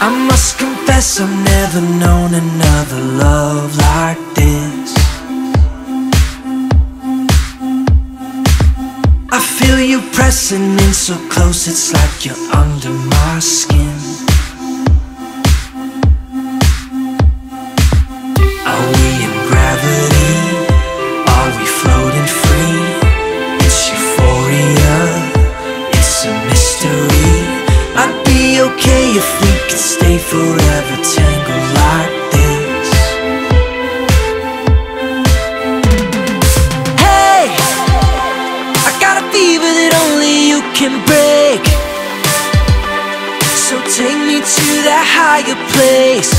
I must confess I've never known another love like this I feel you pressing in so close It's like you're under my skin Are we in gravity? Are we floating free? It's euphoria It's a mystery I'd be okay if forever tangled like this. Hey! I got a fever that only you can break. So take me to that higher place.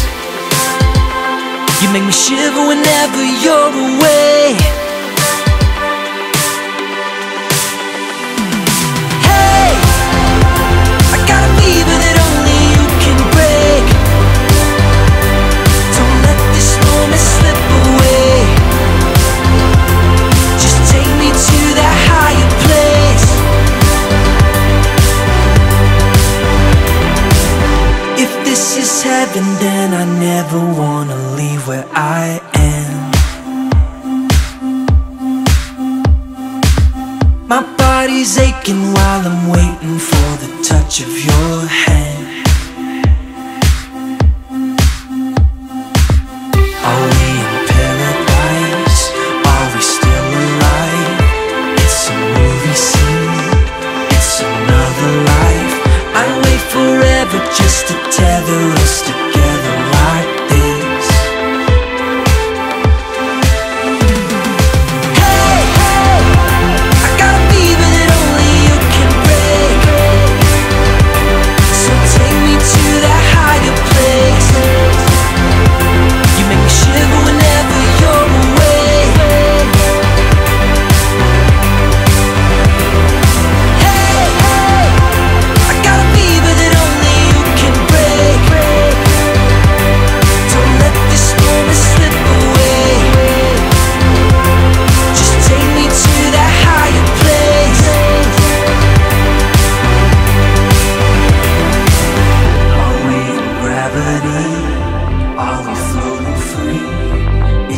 You make me shiver whenever you're away this is heaven then I never wanna leave where I am. My body's aching while I'm waiting for the touch of your hand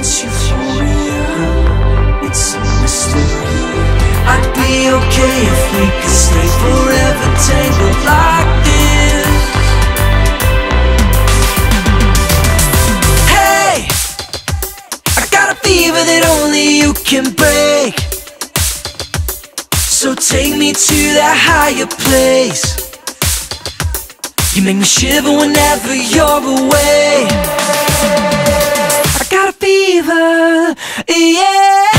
It's euphoria, it's a mystery. I'd be okay if we could stay forever tangled like this. Hey! I got a fever that only you can break. So take me to that higher place. You make me shiver whenever you're away fever, yeah